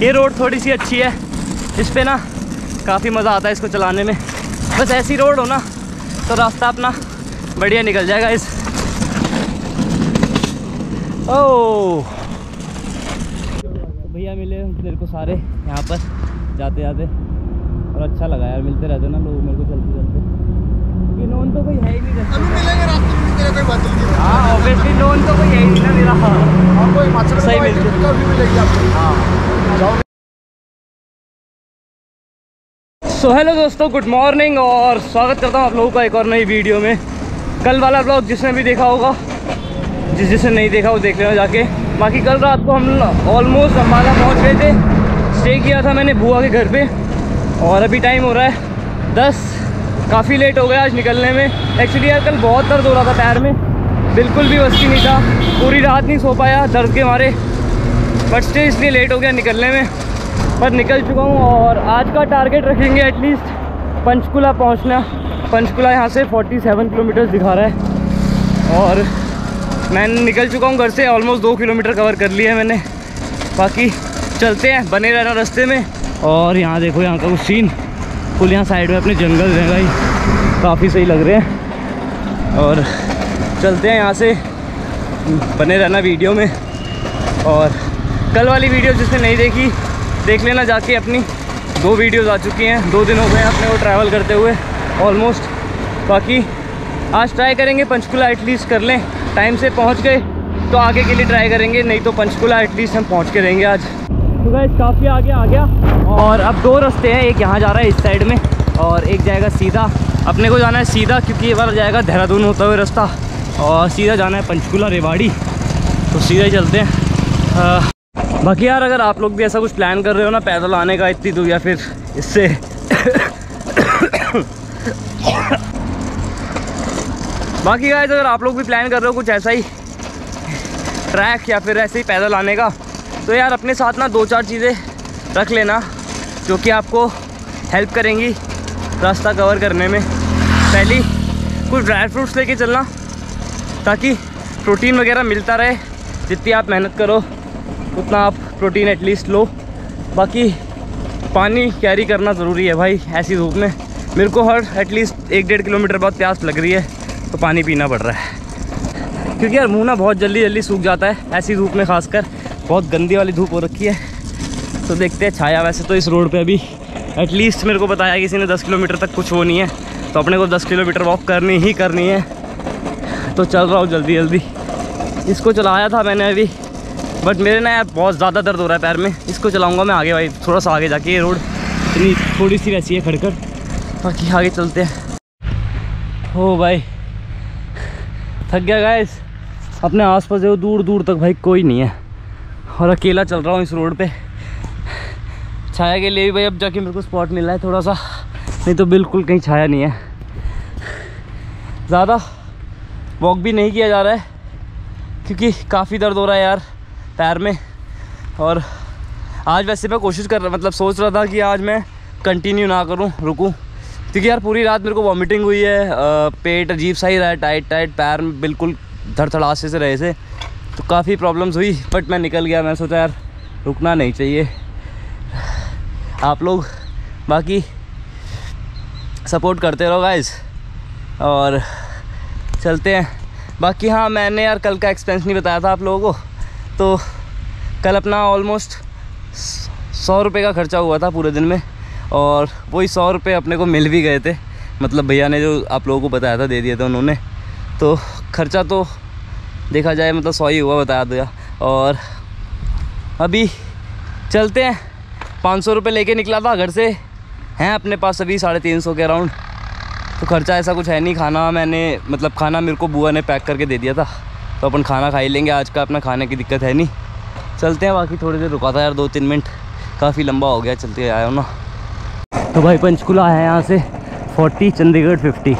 ये रोड थोड़ी सी अच्छी है। इस पर ना काफ़ी मज़ा आता है इसको चलाने में। बस ऐसी रोड हो ना तो रास्ता अपना बढ़िया निकल जाएगा इस। ओ भैया मिले मेरे को सारे यहाँ पर जाते जाते। और अच्छा लगा यार मिलते रहते ना लोग मेरे को चलते चलते। क्योंकि नोन तो कोई है ही नहीं हाँ। ऑब्वियसली नोन तो कोई है ही नहीं ना मेरा। आपको सही मिलते। हाँ। सो हेलो दोस्तों गुड मॉर्निंग और स्वागत करता हूँ आप लोगों का एक और नई वीडियो में। कल वाला ब्लॉग जिसने भी देखा होगा, जिस, जिसने नहीं देखा वो देख लेना जाके। बाकी कल रात को हम ऑलमोस्ट अम्बाला पहुँच गए थे। स्टे किया था मैंने बुआ के घर पे और अभी टाइम हो रहा है दस। काफ़ी लेट हो गया आज निकलने में। एक्चुअली यार, कल बहुत दर्द हो रहा था पैर में। बिल्कुल भी वस्ती नहीं था। पूरी रात नहीं सो पाया, दर्द के मारे। बट स्टे इसलिए लेट हो गया निकलने में। पर निकल चुका हूँ और आज का टारगेट रखेंगे एटलीस्ट पंचकुला पहुँचना। पंचकुला यहाँ से 47 किलोमीटर दिखा रहा है। और मैं निकल चुका हूँ घर से ऑलमोस्ट दो किलोमीटर कवर कर लिया है मैंने। बाकी चलते हैं, बने रहना रास्ते में। और यहाँ देखो, यहाँ का कुछ सीन फुल यहाँ साइड में अपने जंगल है भाई। काफ़ी सही लग रहे हैं। और चलते हैं यहाँ से, बने रहना वीडियो में। और कल वाली वीडियो जिसने नहीं देखी देख लेना जाके अपनी। दो वीडियोस आ चुकी हैं। दो दिन हो गए अपने को ट्रैवल करते हुए। ऑलमोस्ट बाकी, आज ट्राई करेंगे पंचकुला एटलीस्ट कर लें। टाइम से पहुँच गए तो आगे के लिए ट्राई करेंगे। नहीं तो पंचकुला एटलीस्ट हम पहुँच के रहेंगे आज। तो गाइस काफ़ी आगे आ गया। और अब दो रास्ते हैं। एक यहाँ जा रहा है इस साइड में, और एक जाएगा सीधा। अपने को जाना है सीधा, क्योंकि ये वाला जाएगा देहरादून होता हुआ रास्ता। और सीधा जाना है पंचकुला रेवाड़ी। तो सीधा ही चलते हैं। बाकी यार, अगर आप लोग भी ऐसा कुछ प्लान कर रहे हो ना, पैदल आने का इतनी दूर, या फिर इससे बाकी गाइस अगर आप लोग भी प्लान कर रहे हो कुछ ऐसा ही ट्रैक या फिर ऐसे ही पैदल आने का तो यार अपने साथ ना दो चार चीज़ें रख लेना, जो कि आपको हेल्प करेंगी रास्ता कवर करने में। पहली, कुछ ड्राई फ्रूट्स लेके चलना, ताकि प्रोटीन वगैरह मिलता रहे, जितनी आप मेहनत करो। उतना आप प्रोटीन एटलीस्ट लो। बाकी पानी कैरी करना ज़रूरी है भाई, ऐसी धूप में। मेरे को हर एटलीस्ट एक डेढ़ किलोमीटर बाद प्यास लग रही है तो पानी पीना पड़ रहा है। क्योंकि यार मुँह ना बहुत जल्दी जल्दी सूख जाता है, ऐसी धूप में खासकर। बहुत गंदी वाली धूप हो रखी है। तो देखते हैं, छाया वैसे तो इस रोड पे अभी एटलीस्ट मेरे को बताया किसी ने 10 किलोमीटर तक कुछ वो नहीं है। तो अपने को 10 किलोमीटर वॉक करनी ही करनी है। तो चल रहा हूँ जल्दी जल्दी। इसको चलाया था मैंने अभी। बट मेरे ना यार बहुत ज़्यादा दर्द हो रहा है पैर में। इसको चलाऊँगा मैं आगे भाई, थोड़ा सा आगे जाके ये रोड। इतनी थोड़ी सी वैसी है खड़कर। बाकी आगे चलते हैं। हो भाई। थक गया गाइस अपने आसपास जो दूर दूर तक भाई कोई नहीं है। और अकेला चल रहा हूँ इस रोड पे। छाया के लिए भी भाई अब जाके मेरे को स्पॉट मिला है थोड़ा सा। नहीं तो बिल्कुल कहीं छाया नहीं है। ज़्यादा वॉक भी नहीं किया जा रहा है। क्योंकि काफ़ी दर्द हो रहा है यार। पैर में। और आज वैसे मैं कोशिश कर रहा मतलब सोच रहा था कि आज मैं कंटिन्यू ना करूँ, रुकूं। क्योंकि यार पूरी रात मेरे को वॉमिटिंग हुई है पेट अजीब सा ही रहा है टाइट टाइट पैर में बिल्कुल धड़धड़ासे से रहे से तो काफ़ी प्रॉब्लम्स हुई बट मैं निकल गया मैं सोचा यार रुकना नहीं चाहिए। आप लोग बाकी सपोर्ट करते रहो गाइस और चलते हैं। बाकी हाँ मैंने यार कल का एक्सपेंस नहीं बताया था आप लोगों को। तो कल अपना ऑलमोस्ट सौ रुपये का खर्चा हुआ था पूरे दिन में और वही सौ रुपये अपने को मिल भी गए थे। मतलब भैया ने जो आप लोगों को बताया था, दे दिया था उन्होंने। तो खर्चा तो देखा जाए मतलब सौ ही हुआ बताया दिया और अभी चलते हैं। पाँच सौ रुपये लेके निकला था, घर से। हैं अपने पास अभी साढ़े तीन सौ के अराउंड। तो खर्चा ऐसा कुछ है नहीं, खाना मैंने मतलब खाना मेरे को बुआ ने पैक करके दे दिया था। तो अपन खाना खा ही लेंगे, आज का अपना खाने की दिक्कत है नहीं। चलते हैं बाकी थोड़ी देर रुका था यार दो तीन मिनट। काफ़ी लंबा हो गया, चलते आया हूँ ना। तो भाई पंचकुला है यहाँ से 40 चंडीगढ़ 50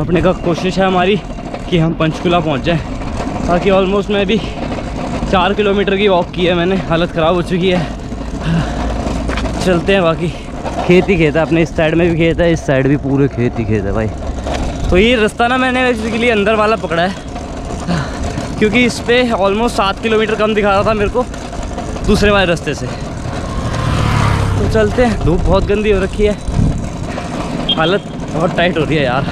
अपने का कोशिश है हमारी कि हम पंचकुला पहुँच जाएँ। ताकि ऑलमोस्ट मैं भी चार किलोमीटर की वॉक की है मैंने, हालत ख़राब हो चुकी है। चलते हैं बाकी। खेत ही खेत है, अपने इस साइड में भी खेत है, इस साइड भी पूरे खेत ही खेत है भाई। तो ये रास्ता ना मैंने बेसिकली अंदर वाला पकड़ा है। क्योंकि इस पर ऑलमोस्ट सात किलोमीटर कम दिखा रहा था मेरे को दूसरे वाले रास्ते से। तो चलते हैं। धूप बहुत गंदी हो रखी है। हालत बहुत टाइट हो रही है यार।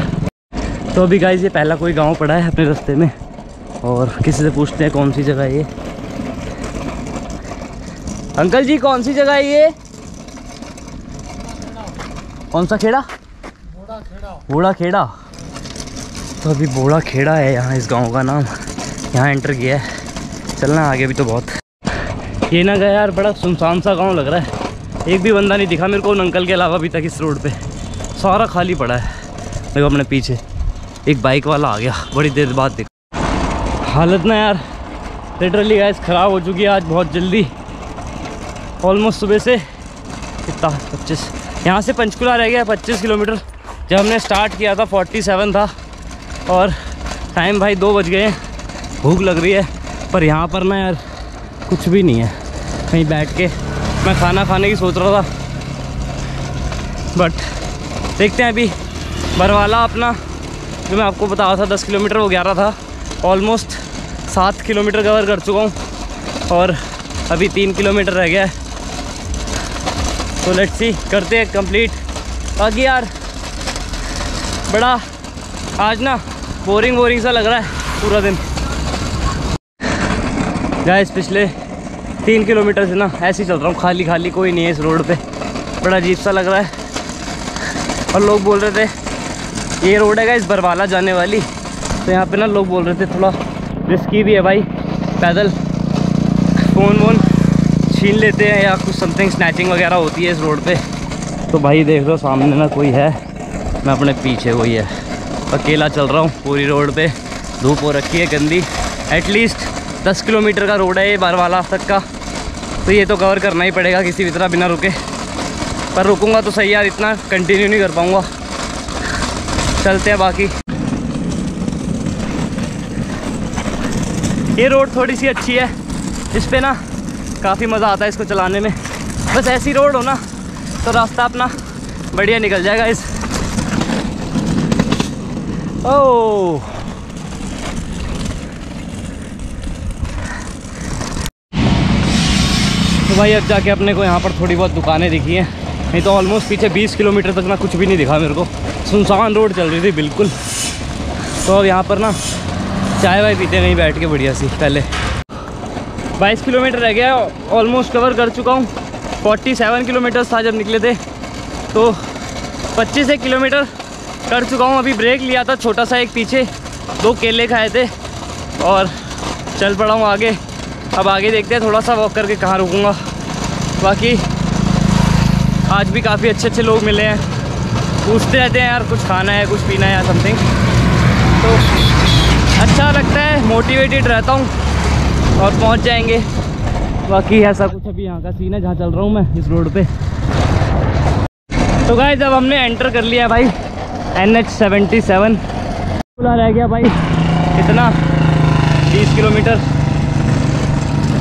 तो अभी गाइज़ ये पहला कोई गाँव पड़ा है अपने रास्ते में और किसी से पूछते हैं कौन सी जगह है ये। अंकल जी कौन सी जगह है ये? कौन सा खेड़ा? बूढ़ा खेड़ा। बोड़ा खेड़ा। तो अभी बूढ़ा खेड़ा है यहाँ इस गाँव का नाम। यहाँ एंटर किया है। चलना आगे भी तो बहुत। ये ना गया यार, बड़ा सुनसान सा गाँव लग रहा है। एक भी बंदा नहीं दिखा मेरे को अंकल के अलावा अभी तक इस रोड पे। सारा खाली पड़ा है। देखो अपने पीछे। एक बाइक वाला आ गया। बड़ी देर बाद देखा। हालत ना यार। लिटरली गैस ख़राब हो चुकी है आज बहुत जल्दी। ऑलमोस्ट सुबह से। कितना पच्चीस। यहाँ से पंचकुला रह गया, पच्चीस किलोमीटर। जब हमने स्टार्ट किया था फोर्टी सेवन था। और टाइम भाई दो बज गए हैं। भूख लग रही है, पर यहाँ पर ना यार कुछ भी नहीं है। कहीं बैठ के मैं खाना खाने की सोच रहा था। बट देखते हैं अभी। बरवाला अपना, जो मैं आपको बता रहा था, दस किलोमीटर वो ग्यारह था। ऑलमोस्ट सात किलोमीटर कवर कर चुका हूँ, और अभी तीन किलोमीटर रह गया है। तो लेट्स सी करते हैं कंप्लीट बाकी यार, बड़ा आज ना बोरिंग बोरिंग सा लग रहा है पूरा दिन। गैस पिछले तीन किलोमीटर से ना ऐसे ही चल रहा हूँ। खाली खाली कोई नहीं है इस रोड पे। बड़ा अजीब सा लग रहा है। और लोग बोल रहे थे, ये रोड है गैस बरवाला जाने वाली। तो यहाँ पे ना लोग बोल रहे थे, थोड़ा रिस्की भी है भाई, पैदल फ़ोन वोन छीन लेते हैं या कुछ समथिंग स्नैचिंग वगैरह होती है इस रोड पे। तो भाई देख लो सामने ना कोई है। मैं अपने पीछे वही है। अकेला चल रहा हूँ पूरी रोड पे। धूप हो रखी है, गंदी। एटलीस्ट दस किलोमीटर का रोड है ये बारवाला तक का। तो ये तो कवर करना ही पड़ेगा किसी भी तरह बिना रुके। पर रुकूँगा तो सही यार, इतना कंटिन्यू नहीं कर पाऊँगा। चलते हैं बाकी। ये रोड थोड़ी सी अच्छी है। इस पर ना काफ़ी मज़ा आता है इसको चलाने में। बस ऐसी रोड हो ना तो रास्ता अपना बढ़िया निकल जाएगा इस। ओ भाई, अब जाके अपने को यहाँ पर थोड़ी बहुत दुकानें दिखी हैं। नहीं तो ऑलमोस्ट पीछे 20 किलोमीटर तक ना कुछ भी नहीं दिखा मेरे को। सुनसान रोड चल रही थी, बिल्कुल। तो अब यहाँ पर ना चाय वाय पीते कहीं बैठ के बढ़िया सी, पहले। 22 किलोमीटर रह गया ऑलमोस्ट कवर कर चुका हूँ। 47 किलोमीटर था जब निकले थे। तो 25 एक किलोमीटर कर चुका हूँ, अभी ब्रेक लिया था, छोटा सा एक पीछे। दो केले खाए थे और चल पड़ा हूँ आगे। अब आगे देखते हैं, थोड़ा सा वॉक करके कहाँ रुकूँगा। बाकी आज भी काफ़ी अच्छे अच्छे लोग मिले हैं। पूछते रहते हैं यार, कुछ खाना है, कुछ पीना है या समथिंग तो अच्छा लगता है मोटिवेटेड रहता हूँ और पहुँच जाएँगे। बाकी ऐसा कुछ अभी यहाँ का सीन है जहाँ चल रहा हूँ मैं, इस रोड पे। तो गाइस जब हमने एंटर कर लिया भाई एन एच सेवेंटी सेवन खुला रह गया भाई, कितना? 20 किलोमीटर।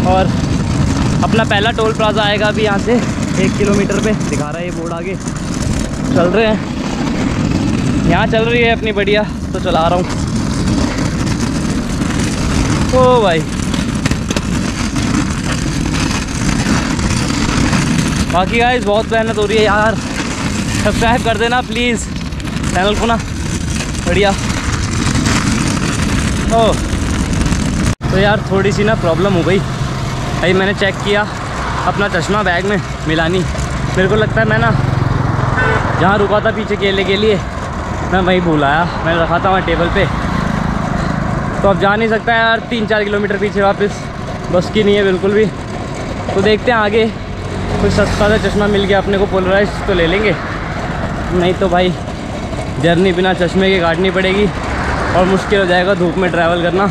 और अपना पहला टोल प्लाजा आएगा अभी यहाँ से, एक किलोमीटर पे। दिखा रहा है ये बोर्ड आगे। चल रहे हैं। यहाँ चल रही है अपनी बढ़िया तो चला रहा हूँ। ओ भाई। बाकी गाइस बहुत मेहनत हो रही है यार। सब्सक्राइब कर देना प्लीज़ चैनल को ना। बढ़िया। ओ। तो यार, थोड़ी सी ना प्रॉब्लम हो गई। भाई, मैंने चेक किया अपना चश्मा बैग में मिला नहीं मेरे को लगता है मैं ना जहाँ रुका था पीछे केले के लिए, मैं वहीं भूल आया मैंने रखा था वहाँ टेबल पे। तो अब जा नहीं सकता यार तीन चार किलोमीटर पीछे वापस। बस की नहीं है बिल्कुल भी। तो देखते हैं आगे। कुछ सस्ता सा चश्मा मिल गया अपने को पोलराइज तो ले लेंगे। नहीं तो भाई, जर्नी बिना चश्मे के काटनी पड़ेगी और मुश्किल हो जाएगा धूप में ट्रैवल करना।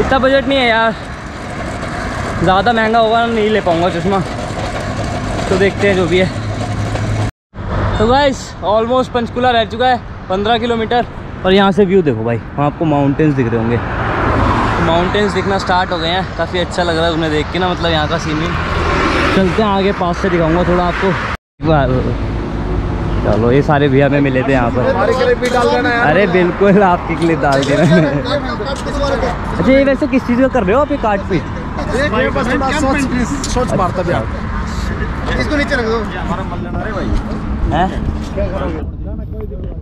इतना बजट नहीं है यार। ज़्यादा महँगा होगा नहीं ले पाऊँगा चश्मा। तो देखते हैं जो भी है। तो गाइस ऑलमोस्ट पंचकुला रह चुका है, पंद्रह किलोमीटर। और यहाँ से व्यू देखो भाई, वहाँ आपको माउंटेन्स दिख रहे होंगे। तो माउंटेन्स दिखना स्टार्ट हो गए हैं। काफ़ी अच्छा लग रहा है उन्हें देख के ना मतलब यहाँ का सीनरी चलते हैं आगे, पास से दिखाऊँगा थोड़ा आपको। चलो ये सारे भैया में मिले थे यहाँ पर। हमारे के लिए भी डाल देना यार। अरे बिल्कुल आपके लिए डाल दे रहे हैं। अच्छा ये वैसे किस चीज़ का कर रहे हो आप ये कार्ड पे? ये बस थोड़ा सोच सोच मारता भी इसको नीचे रख दो।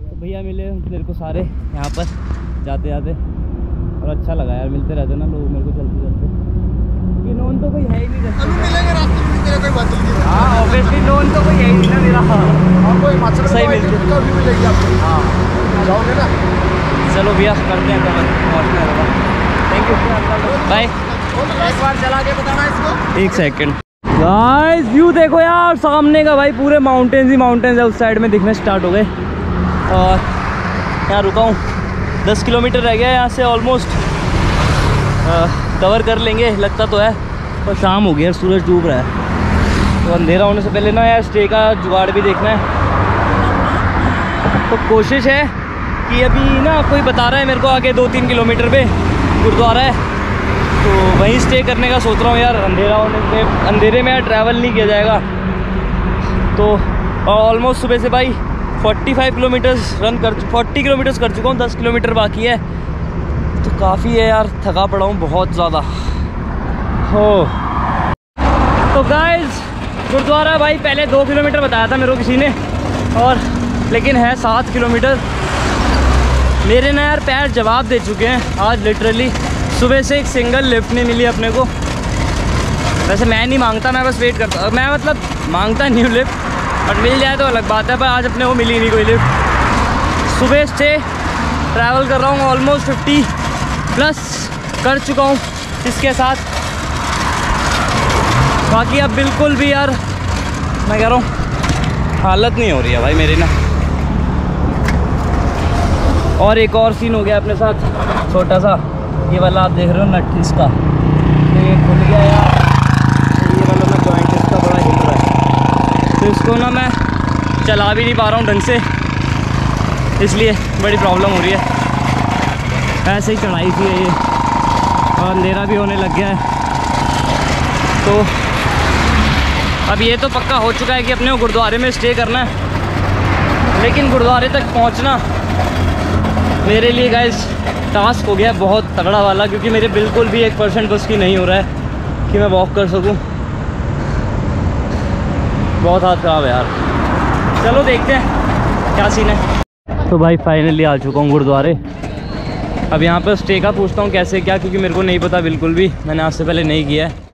तो भैया मिले मेरे को सारे यहाँ पर जाते जाते और अच्छा लगा यार मिलते रहते ना लोग मेरे को चलते चलते नोन तो कोई है ही नहीं अभी मिलेंगे रास्ते में तेरे कोई बात नहीं हाँ। ऑब्वियसली नोन तो कोई है ही नहीं ना मेरा। आपको हिमाचल सही। कभी मिलेगी आपको। हाँ। जाओगे ना? चलो भैया करते हैं पहुँचने वाला थैंक यू बाय एक बार चला के बताना इसको। एक सेकंड गाइस व्यू देखो यार सामने का भाई पूरे माउंटेन्स ही माउंटेन्स है उस साइड में दिखने स्टार्ट हो गए। और यहाँ रुका हूँ। दस किलोमीटर रह गया यहाँ से ऑलमोस्ट कवर कर लेंगे लगता तो है। पर शाम हो गया है, सूरज डूब रहा है। तो अंधेरा होने से पहले ना यार स्टे का जुगाड़ भी देखना है। तो कोशिश है कि अभी ना कोई बता रहा है मेरे को आगे दो तीन किलोमीटर पे गुरुद्वारा है। तो वहीं स्टे करने का सोच रहा हूँ यार अंधेरा होने से अंधेरे में यार ट्रैवल नहीं किया जाएगा। तो ऑलमोस्ट सुबह से भाई 45 किलोमीटर्स रन कर 40 किलोमीटर्स कर चुका हूँ 10 किलोमीटर बाकी है। तो काफ़ी है यार, थका पड़ा हूँ बहुत ज़्यादा। हो। तो गाइस गुरुद्वारा भाई पहले दो किलोमीटर बताया था मेरे को किसी ने, और लेकिन है सात किलोमीटर। मेरे ना यार पैर जवाब दे चुके हैं आज लिटरली सुबह से एक सिंगल लिफ्ट नहीं मिली अपने को। वैसे मैं नहीं माँगता, मैं बस वेट करता, मैं मतलब माँगता हूँ लिफ्ट बट मिल जाए तो अलग बात है, पर आज अपने को मिली नहीं कोई लिफ्ट सुबह से ट्रैवल कर रहा हूँ ऑलमोस्ट फिफ्टी प्लस कर चुका हूँ इसके साथ। बाकी अब बिल्कुल भी यार, मैं कह रहा हूँ, हालत नहीं हो रही है भाई मेरी ना। और एक और सीन हो गया अपने साथ, छोटा सा। ये वाला आप देख रहे हो, नट इसका। तो ये खुल गया यार। ये वाला ना जॉइंट इसका बड़ा हिल रहा है। तो इसको ना मैं चला भी नहीं पा रहा हूँ ढंग से। इसलिए बड़ी प्रॉब्लम हो रही है। ऐसे ही चढ़ाई थी ये। और अंधेरा भी होने लग गया है। तो अब ये तो पक्का हो चुका है कि अपने गुरुद्वारे में स्टे करना है। लेकिन गुरुद्वारे तक पहुँचना मेरे लिए गाइस टास्क हो गया बहुत तगड़ा वाला, क्योंकि मेरे बिल्कुल भी एक परसेंट बस की नहीं हो रहा है कि मैं वॉक कर सकूँ। बहुत हाथ ख़राब है यार। चलो देखते हैं क्या सीन है। तो भाई फाइनली आ चुका हूँ गुरुद्वारे। अब यहाँ पर स्टे का पूछता हूँ कैसे क्या, क्योंकि मेरे को नहीं पता बिल्कुल भी। मैंने आज से पहले नहीं किया है।